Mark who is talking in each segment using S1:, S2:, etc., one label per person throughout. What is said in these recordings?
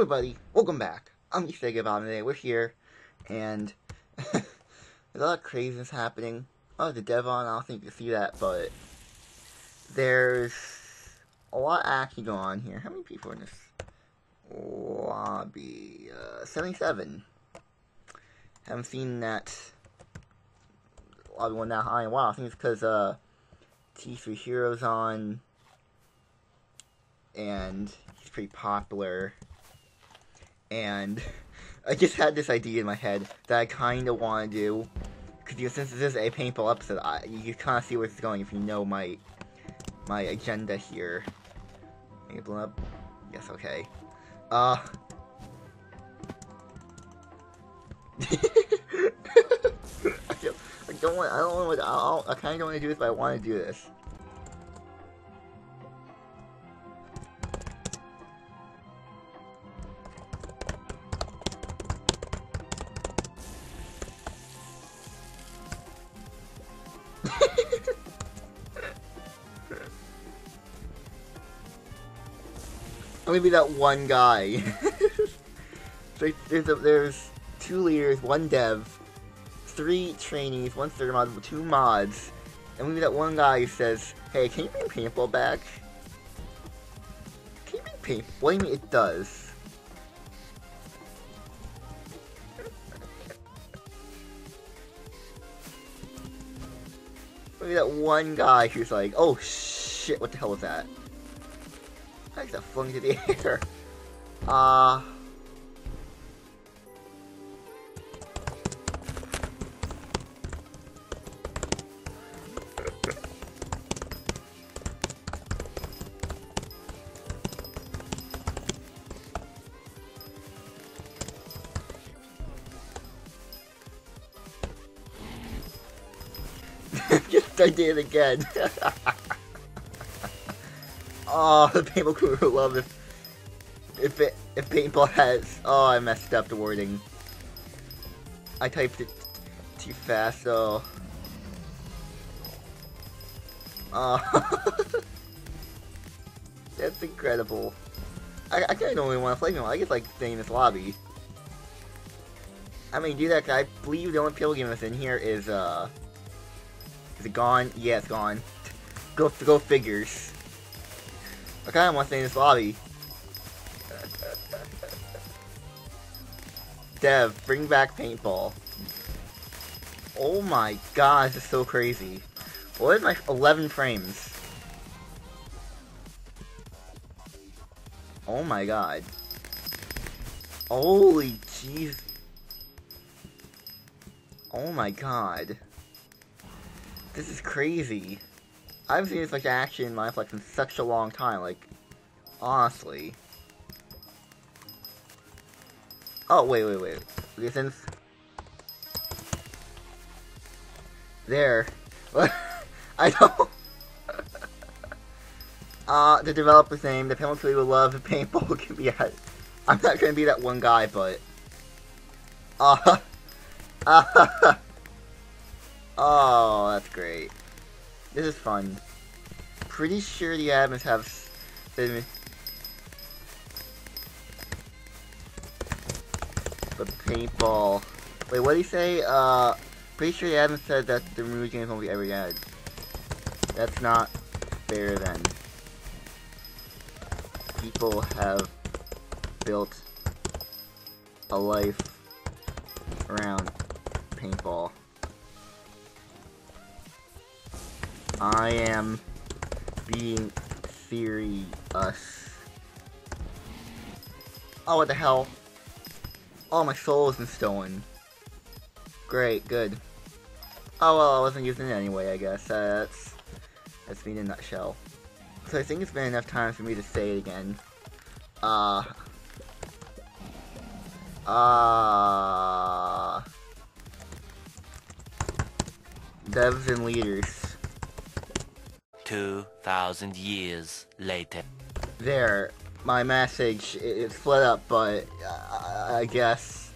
S1: everybody, welcome back. I'm Sega about today. We're here, and there's a lot of craziness happening. Oh, the Devon, I don't think you can see that, but there's a lot of action going on here. How many people are in this lobby? Uh, 77. Haven't seen that lobby one that high in a while. I think it's because uh, T3hero's on, and he's pretty popular and I just had this idea in my head that I kind of want to do. Because you since this is a paintball episode, I, you can kind of see where it's going if you know my my agenda here. Make it blow up? Yes, okay. Uh. I don't, I don't want. I don't. I, I kind of don't want to do this, but I want to do this. I'm gonna be that one guy. so there's a, there's two leaders, one dev, three trainees, one third mod, two mods, and maybe that one guy who says, "Hey, can you bring paintball back? Can you bring paint? What do you mean it does?" Maybe that one guy who's like, "Oh shit, what the hell was that?" I just flung into the air. Uh... I did it again. Oh, the paintball crew would love if if it if paintball has. Oh, I messed up the wording. I typed it too fast, so. Oh. That's incredible. I, I kind of don't want to play paintball. I just like staying in this lobby. I mean, do that because I believe the only paintball game that's in here is, uh... Is it gone? Yeah, it's gone. Go, go figures. I kinda want to stay in this lobby. Dev, bring back paintball. Oh my god, this is so crazy. What is my 11 frames? Oh my god. Holy jeez. Oh my god. This is crazy. I haven't seen this much action in Mineplex in such a long time, like, honestly. Oh, wait, wait, wait. Since... There. I don't... uh, the developer's name, the penalty will love the paintball can be at... I'm not gonna be that one guy, but... Uh... uh oh, that's great. This is fun. Pretty sure the admins have the paintball. Wait, what did he say? Uh, pretty sure the admin said that the removed games won't be ever added. That's not fair then. People have built a life around paintball. I am being serious. Oh, what the hell? Oh, my soul been stolen. Great, good. Oh, well, I wasn't using it anyway, I guess. Uh, that's, that's me in a nutshell. So I think it's been enough time for me to say it again. Uh... Uh... Devs and leaders.
S2: 2,000 years later.
S1: There, my message is split up, but uh, I guess.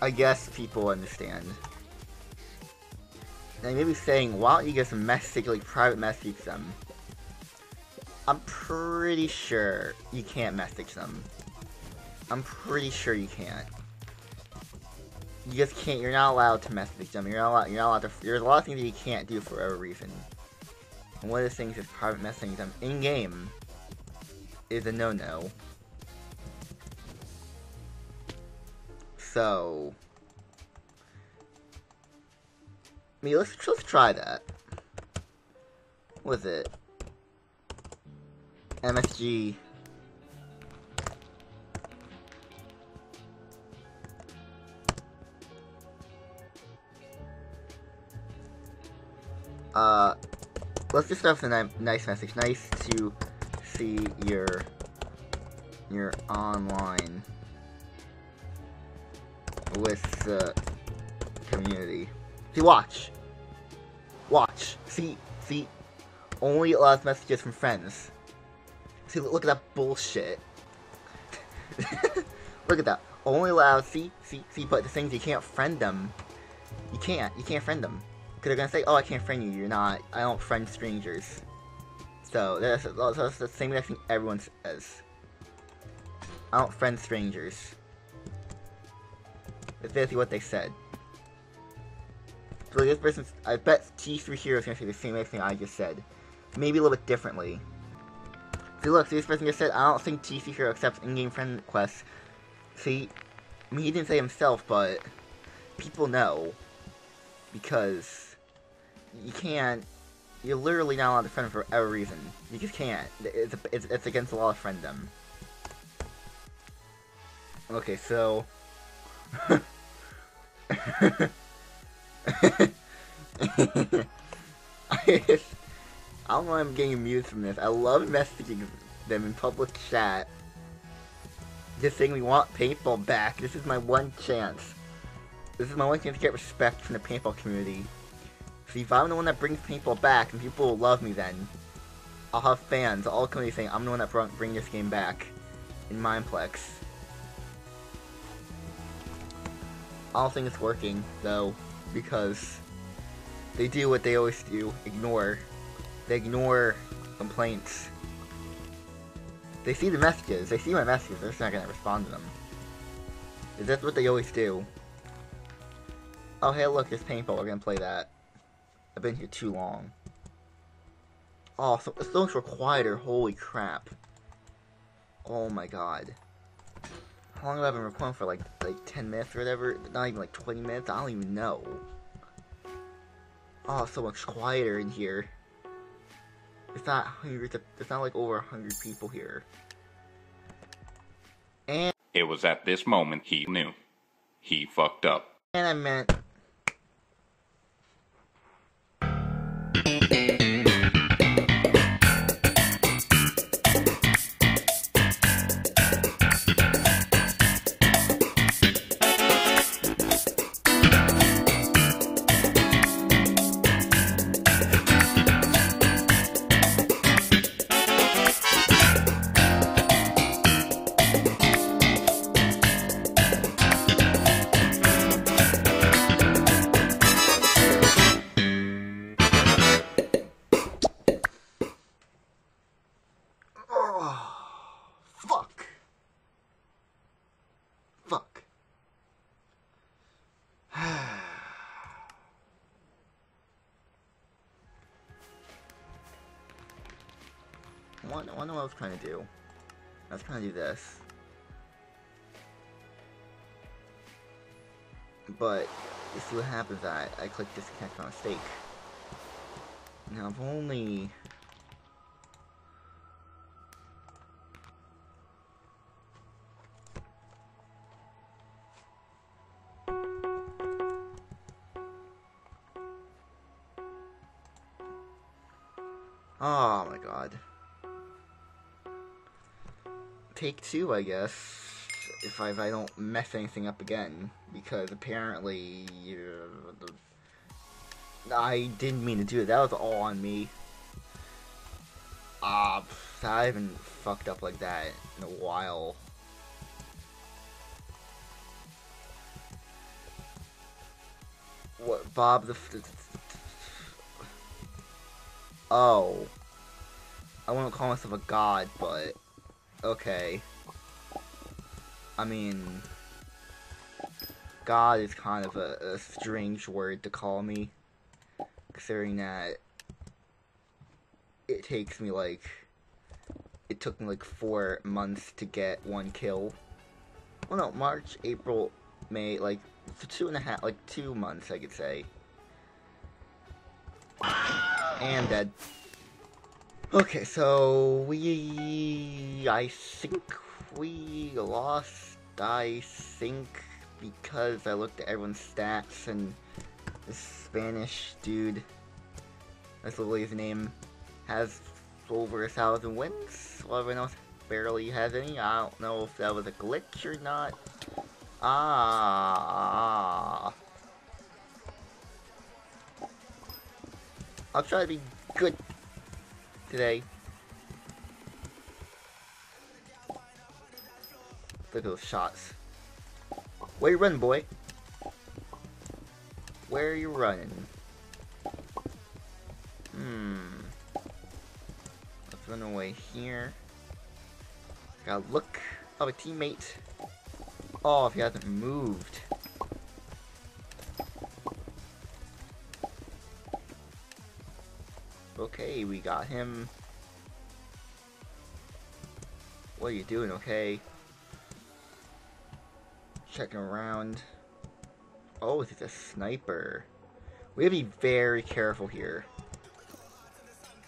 S1: I guess people understand. They may be saying, why don't you get some message, like private message them? I'm pretty sure you can't message them. I'm pretty sure you can't. You just can't. You're not allowed to message them. You're not allowed. You're not allowed to. There's a lot of things that you can't do for whatever reason. And one of the things is private messaging them in game is a no-no. So, I mean, let's let's try that. Is it? MSG. Uh, let's just with a ni nice message. Nice to see your your online with the community. See, watch. Watch. See, see. Only allows messages from friends. See, look at that bullshit. look at that. Only allows, see, see, see, but the things you can't friend them. You can't. You can't friend them. Because they're gonna say, oh, I can't friend you. You're not. I don't friend strangers. So, that's, that's the same thing everyone says. I don't friend strangers. That's basically what they said. So this person, I bet T3hero is gonna say the same thing I just said. Maybe a little bit differently. See, look, see, this person just said, I don't think T3hero accepts in-game friend requests. See, I mean, he didn't say himself, but people know. Because you can't, you're literally not allowed to friend for every reason. You just can't. It's, it's, it's against the law to friend them. Okay, so... I, I don't know I'm getting amused from this. I love messaging them in public chat. Just saying we want paintball back. This is my one chance. This is my one chance to get respect from the paintball community. See, if I'm the one that brings people back, and people will love me then, I'll have fans all coming saying I'm the one that brought, bring this game back in Mineplex. I don't think it's working, though, because they do what they always do, ignore. They ignore complaints. They see the messages, they see my messages, they're just not gonna respond to them. Is that what they always do. Oh hey look, it's paintball, we're gonna play that. I've been here too long. Oh, so, so much quieter, holy crap. Oh my god. How long have I been recording for? Like, like 10 minutes or whatever? Not even like 20 minutes? I don't even know. Oh, so much quieter in here. It's not hundreds of, it's not like over 100 people here. And...
S3: It was at this moment he knew. He fucked up.
S1: And I meant... wonder what I was trying to do. I was trying to do this. But, you see what happens, I, I click disconnect on a stake. Now, I've only... Oh my god take two, I guess, if I, if I don't mess anything up again, because apparently uh, I didn't mean to do it. That was all on me. Ah, uh, I haven't fucked up like that in a while. What, Bob the... Oh. I wouldn't call myself a god, but okay. I mean, God is kind of a, a strange word to call me, considering that it takes me like it took me like four months to get one kill. Well, no, March, April, May, like two and a half, like two months, I could say. And dead. Okay, so we, I think we lost. I think because I looked at everyone's stats and this Spanish dude, that's literally his name, has over a thousand wins, while everyone else barely has any. I don't know if that was a glitch or not. Ah. I'll try to be good today. Look at those shots. Where you running, boy? Where are you running? Hmm. Let's run away here. Gotta look of a teammate. Oh, if he hasn't moved. Okay, we got him. What are you doing, okay? Checking around. Oh, he's a sniper. We have to be very careful here.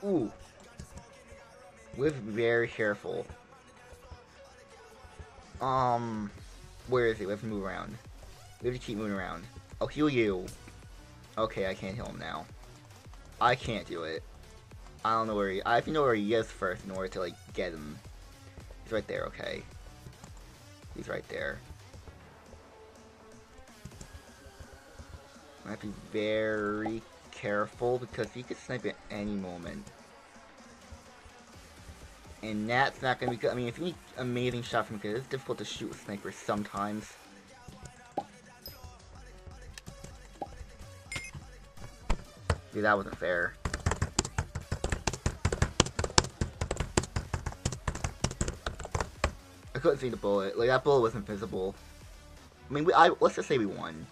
S1: Ooh. We have to be very careful. Um, where is he? We have to move around. We have to keep moving around. I'll heal you. Okay, I can't heal him now. I can't do it. I don't know where he. I have to know where he is first in order to like get him. He's right there. Okay. He's right there. I have to be very careful because he could snipe at any moment. And that's not gonna be good. I mean, if you need amazing shot from because it's difficult to shoot with snipers sometimes. Dude, that wasn't fair. Couldn't see the bullet. Like, that bullet was invisible. I mean, we, I, let's just say we won.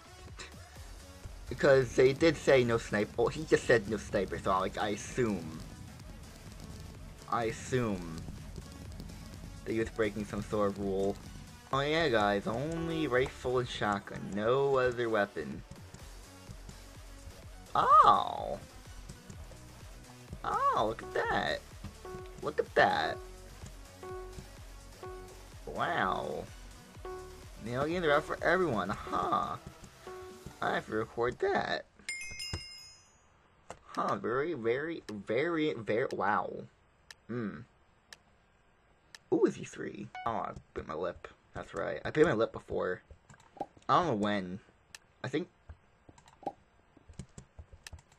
S1: because they did say no sniper. Well, he just said no sniper, so like, I assume. I assume that he was breaking some sort of rule. Oh yeah, guys, only rifle and shotgun, no other weapon. Oh! Oh, look at that. Look at that. Wow. Nail games are out for everyone, huh? I have to record that. Huh, very, very, very, very, wow. Hmm. Ooh, is he three? Oh, I bit my lip. That's right. I bit my lip before. I don't know when. I think...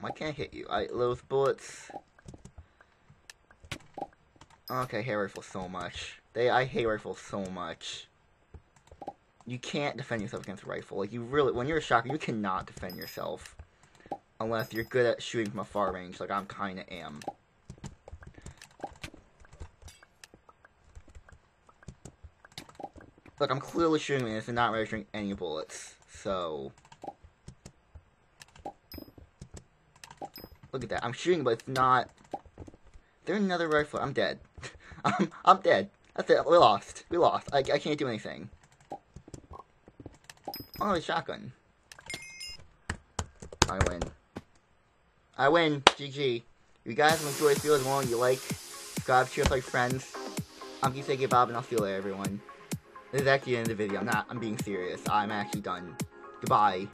S1: Why can't I hit you? I, those bullets... Okay, I hate rifles so much. They, I hate rifles so much. You can't defend yourself against a rifle. Like, you really, when you're a shotgun, you cannot defend yourself. Unless you're good at shooting from a far range, like I'm kinda am. Look, I'm clearly shooting this and not registering any bullets, so... Look at that. I'm shooting, but it's not... There's another rifle. I'm dead. I'm, I'm dead. That's it. We lost. We lost. I, I can't do anything. Oh, a shotgun. I win. I win. GG. You guys enjoy video as well, you like, subscribe, share with my friends. I'm Geek Bob, and I'll see you later, everyone. This is actually the end of the video. I'm not. I'm being serious. I'm actually done. Goodbye.